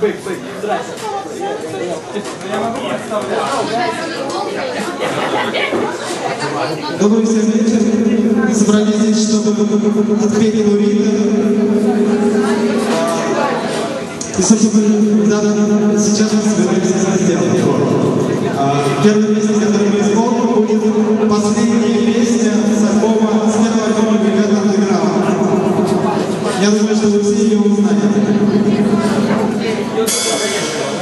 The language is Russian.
Добрый всем вечер. Мы собрались здесь, чтобы отпеть Лурина. И, собственно, да, да, да, сейчас мы собираемся это сделать. Первая песня, которую мы исполним, будет последняя песня с первого альбома «Бригада андеграунда». Я думаю, что вы все ее. Obrigado.